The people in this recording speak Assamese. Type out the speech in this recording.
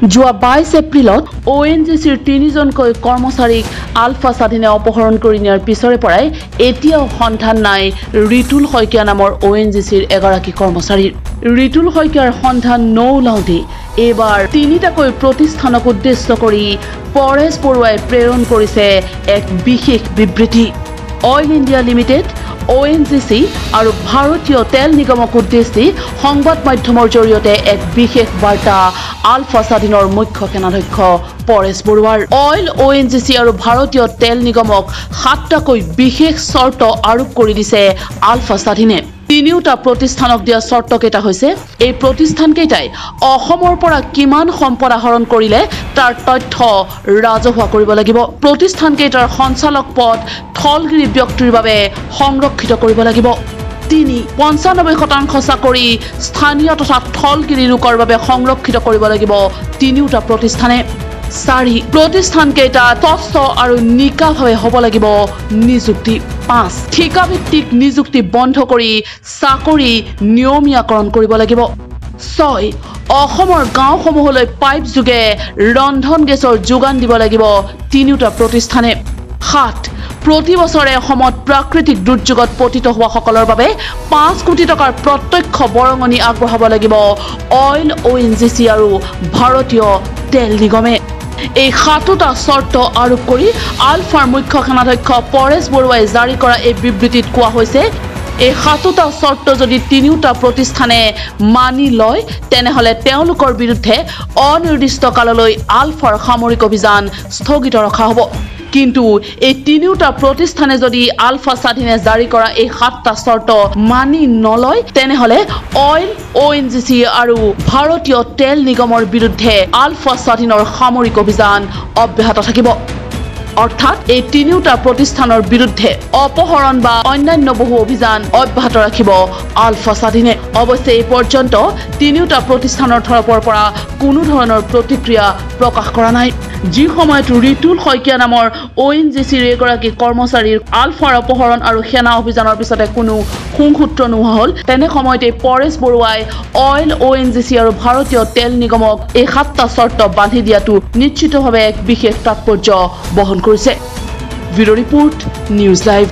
যোৱা বাইছ এপ্ৰিলত অ' এন জি চিৰ তিনিজনকৈ কৰ্মচাৰীক আলফা স্বাধীনে অপহৰণ কৰি নিয়াৰ পিছৰে পৰাই এতিয়াও সন্ধান নাই ৰিতুল শইকীয়া নামৰ অ' এন জি চিৰ এগৰাকী কৰ্মচাৰীৰ। ৰিতুল শইকীয়াৰ সন্ধান নৌলাওঁতেই এইবাৰ তিনিটাকৈ প্ৰতিষ্ঠানক উদ্দেশ্য কৰি পৰেশ বৰুৱাই প্ৰেৰণ কৰিছে এক বিশেষ বিবৃতি। Oil India limited O' N G C আৰু ভাৰতীয় তেল নিগমক উদ্দেশ্যি সংবাদ মাধ্যমৰ জৰিয়তে এক বিশেষ বাৰ্তা আলফা স্বাধীনৰ মুখ্য সেনাধ্যক্ষ পৰেশ বৰুৱাৰ। Oil O' N G C আৰু ভাৰতীয় তেল নিগমক সাতটাকৈ বিশেষ চৰ্ত আৰোপ কৰি দিছে আলফা স্বাধীনে। তিনিওটা প্ৰতিষ্ঠানক দিয়া চৰ্তকেইটা হৈছে এই প্ৰতিষ্ঠানকেইটাই অসমৰ পৰা কিমান সম্পদ আহৰণ কৰিলে তাৰ তথ্য ৰাজহুৱা কৰিব লাগিব। প্ৰতিষ্ঠানকেইটাৰ সঞ্চালক পদ থলগিৰি ব্যক্তিৰ বাবে সংৰক্ষিত কৰিব লাগিব। তিনি পঞ্চানব্বৈ শতাংশ চাকৰি স্থানীয় তথা থলগিৰি লোকৰ বাবে সংৰক্ষিত কৰিব লাগিব তিনিওটা প্ৰতিষ্ঠানে। চাৰি প্ৰতিষ্ঠানকেইটা স্বচ্ছ আৰু নিকাভাৱে হ'ব লাগিব নিযুক্তি। পাঁচ ঠিকাভিত্তিক নিযুক্তি বন্ধ কৰি চাকৰি নিয়মীয়াকৰণ কৰিব লাগিব। ছয় অসমৰ গাঁওসমূহলৈ পাইপ যোগে ৰন্ধন গেছৰ যোগান দিব লাগিব তিনিওটা প্ৰতিষ্ঠানে। সাত প্ৰতি বছৰে অসমত প্ৰাকৃতিক দুৰ্যোগত পতিত হোৱাসকলৰ বাবে পাঁচ কোটি টকাৰ প্ৰত্যক্ষ বৰঙণি আগবঢ়াব লাগিব। Oil O' N G C আৰু ভাৰতীয় তেল নিগমে। এই সাতোটা চৰ্ত আৰোপ কৰি আলফাৰ মুখ্য সেনাধ্যক্ষ পৰেশ বৰুৱাই জাৰি কৰা এই বিবৃতিত কোৱা হৈছে এই সাতোটা চৰ্ত যদি তিনিওটা প্ৰতিষ্ঠানে মানি লয় তেনেহ'লে তেওঁলোকৰ বিৰুদ্ধে অনিৰ্দিষ্ট কাললৈ আলফাৰ সামৰিক অভিযান স্থগিত ৰখা হ'ব। কিন্তু এই তিনিওটা প্ৰতিষ্ঠানে যদি আলফা স্বাধীনে জাৰি কৰা এই সাতটা চৰ্ত মানি নলয় তেনেহ'লে oil O' N G C আৰু ভাৰতীয় তেল নিগমৰ বিৰুদ্ধে আলফা স্বাধীনৰ সামৰিক অভিযান অব্যাহত থাকিব। অৰ্থাৎ এই তিনিওটা প্ৰতিষ্ঠানৰ বিৰুদ্ধে অপহৰণ বা অন্যান্য বহু অভিযান অব্যাহত ৰাখিব। আলফা স্বাধীনে অৱশ্যে এই পৰ্যন্ত তিনিওটা প্ৰতিষ্ঠানৰ তৰফৰ পৰা কোনো ধৰণৰ প্ৰতিক্ৰিয়া প্ৰকাশ কৰা নাই। যি সময়ত ৰিতুল শইকীয়া নামৰ অ' এন জি চিৰ এগৰাকী কৰ্মচাৰীৰ আলফাৰ অপহৰণ আৰু সেনা অভিযানৰ পিছতে কোনো সুংসূত্ৰ নোহোৱা হ'ল তেনে সময়তে পৰেশ বৰুৱাই oil O' N G C আৰু ভাৰতীয় তেল নিগমক এই সাতটা চৰ্ত বান্ধি দিয়াটো নিশ্চিতভাৱে এক বিশেষ তাৎপৰ্য বহন কৰিছে ব্যুৰ ৰিপৰ্ট নিউজ লাইভ